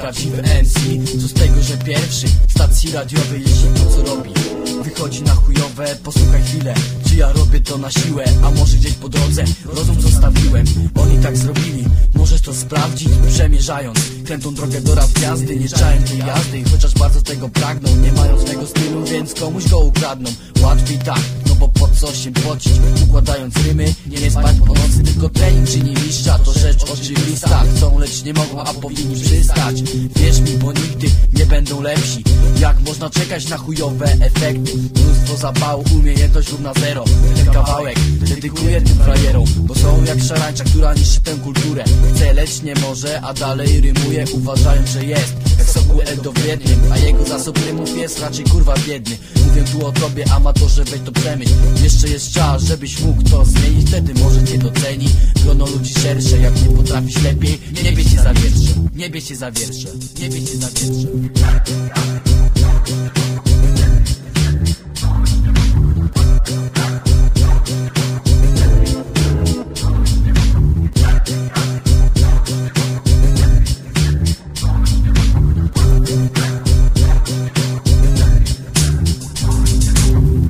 prawdziwy MC Co z tego, że pierwszy w stacji radiowej jeśli to co robi? Wychodzi na chujowe, posłuchaj chwilę Czy ja robię to na siłę, a może gdzieś po drodze Rozum zostawiłem, oni tak zrobili Możesz to sprawdzić, przemierzając Krętą drogę do rad gwiazdy, nie czają tej jazdy Chociaż bardzo tego pragną, nie mają swego stylu Więc komuś go ukradną, łatwiej tak No bo po co się pocić, układając rymy Nie spać po nocy, tylko trening czyni mistrza To lecz nie mogą, a powinni przystać Wierz mi, bo nigdy nie będą lepsi. Jak można czekać na chujowe efekty? Mnóstwo zapału, umiejętność równa zero. Ten kawałek dedykuję tym frajerom Bo są jak szarańcza, która niszczy tę kulturę. Chce lecz nie może, a dalej rymuje Uważają, że jest jak soku Edo w Wiedniem A jego zasób rymów jest raczej kurwa biedny. Mówię tu o tobie, amatorze, weź to przemyśl. Jeszcze jest czas, żebyś mógł to zmienić. Wtedy może cię doceni. Grono ludzi szersze, jak nie potrafisz lepiej cię za wiersze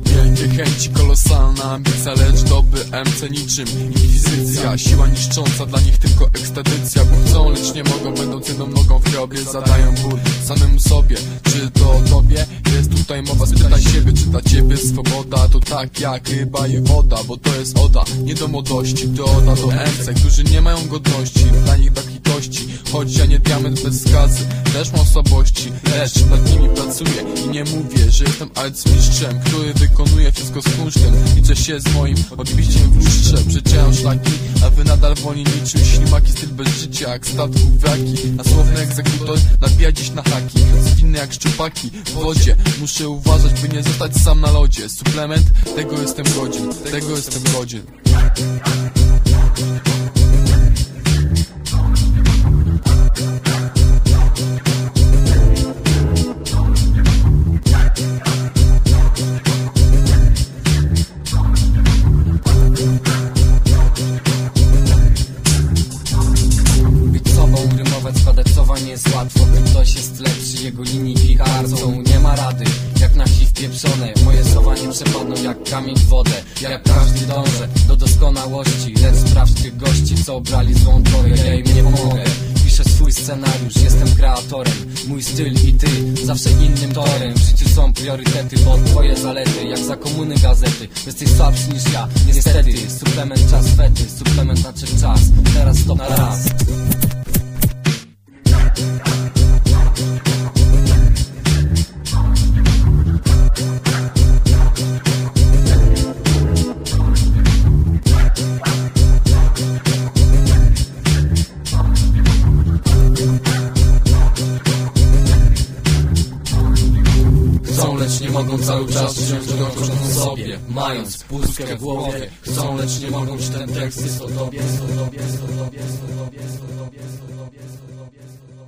Wielkie chęci, kolosalna ambicja, lecz doby MC niczym Inkwizycja, siła niszcząca, dla nich tylko ekstadycja Bo chcą, lecz nie mogą, będąc jedną nogą w grobie Zadają ból samemu sobie, czy to tobie? Jest tutaj mowa, spytaj siebie, czy dla ciebie swoboda To tak jak ryba i woda, bo to jest oda Nie do młodości, to oda do MC Którzy nie mają godności, dla nich brak litości. Choć ja nie diament bez skazy, też mam słabości. Lecz nad nimi pracuję i nie mówię, że jestem arcmistrzem Który wykonuje wszystko kunsztem Liczę się z moim. Odbiciem w lustrze Przecieram szlaki, a wy nadal wolni niczym Ślimaki, styl bez życia, jak statku wraki. Na słowny egzekutor nabija dziś na haki. Zwinny jak szczupaki w wodzie. Muszę uważać, by nie zostać sam na lodzie. Suplement, tego jestem godzin, tego jestem godzin jego linijki harcą Nie ma rady, jak na HIV pieprzone Moje słowa nie przepadną jak kamień w wodę. Jak każdy dążę do doskonałości Lecz sprawdź tych gości, co obrali złą drogę. Ja im nie pomogę. Piszę swój scenariusz, jestem kreatorem. Mój styl i ty, zawsze innym torem. W życiu są priorytety, bo twoje zalety Jak za komuny gazety, jesteś słabszy niż ja Niestety, suplement czas fety Suplement znaczy czas, teraz stop na raz nie mogą cały czas wziąć drogą sobie Mając pustkę w głowie Chcą, lecz nie mogą, czy ten tekst jest o tobie Jest o tobie, jest o tobie, jest o tobie, jest o tobie, jest o tobie, jest o tobie, jest o tobie